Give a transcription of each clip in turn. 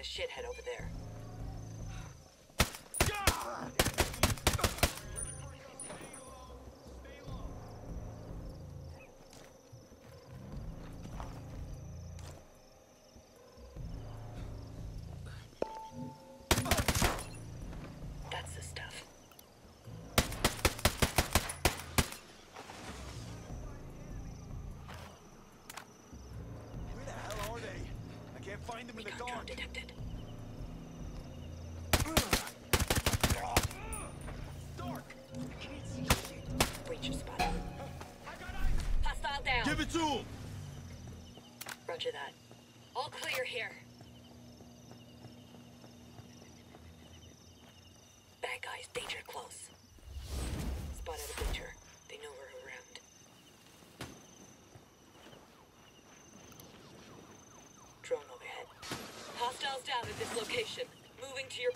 a shithead over there. I can't find them in the drone dark. detected. Dark. Breacher spotted. Hostile down. Give it to him. Roger that. All clear here. Bad guys, danger close. Spotted a breacher. Down at this location. Moving to your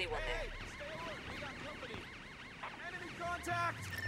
see alert. We got company. Enemy contact.